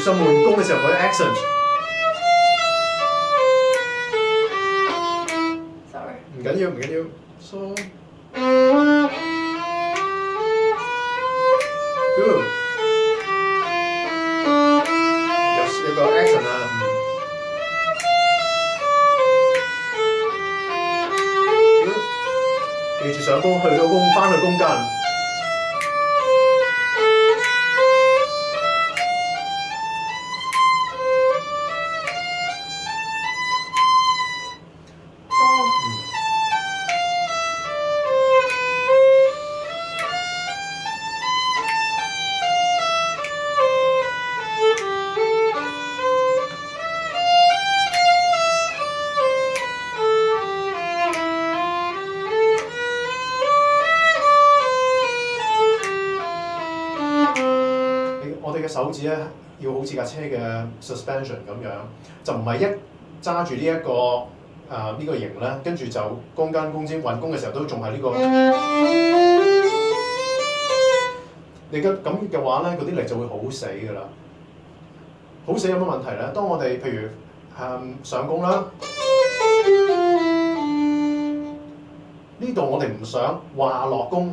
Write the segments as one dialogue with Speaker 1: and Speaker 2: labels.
Speaker 1: 心換工嘅時候嗰啲 accent。
Speaker 2: Sorry。
Speaker 1: 唔緊要，唔緊要。So good。有有個 action 啊。住上工，去到工，翻去弓根。手指咧，要好似架車嘅 suspension 咁樣，就唔係一揸住呢一個誒呢、個型咧，跟住就弓根弓尖運工嘅時候都仲係呢個。你嘅咁嘅話咧，嗰啲力就會好死㗎啦。好死有乜問題咧？當我哋譬如誒、上工啦，呢度我哋唔想話落工。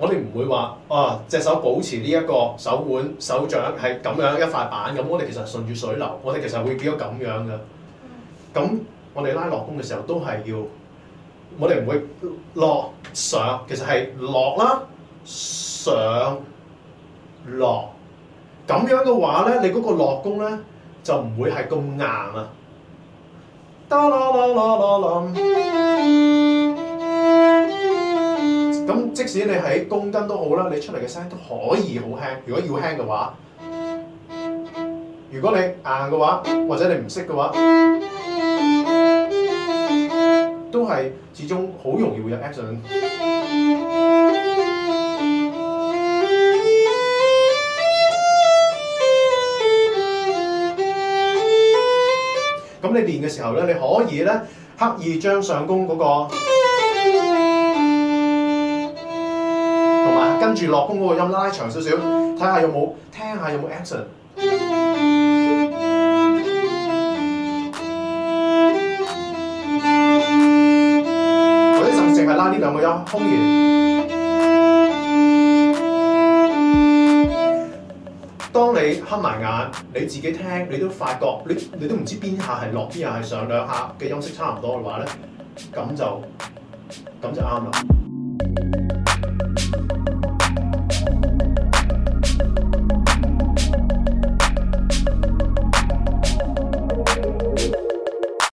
Speaker 1: 我哋唔會話啊隻手保持呢一個手腕、手掌係咁樣一塊板咁，我哋其實順住水流，我哋其實會變咗咁樣嘅。咁我哋拉落弓嘅時候都係要，我哋唔會落上，其實係落啦上落。咁樣嘅話咧，你嗰個落弓咧就唔會係咁硬啊。啦啦啦啦啦啦即使你喺公斤都好啦，你出嚟嘅聲都可以好輕。如果要輕嘅話，如果你硬嘅話，或者你唔識嘅話，都係始終好容易會有 action。咁你練嘅時候咧，你可以咧刻意將上弓嗰、個。跟住落弓嗰個音拉長少少，睇下有冇聽下有冇 action。或者甚至淨係拉呢兩個音空弦。當你黑埋眼，你自己聽，你都發覺你你都唔知邊下係落，邊下係上，兩下嘅音色差唔多嘅話咧，咁就咁就啱啦。